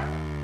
Yeah.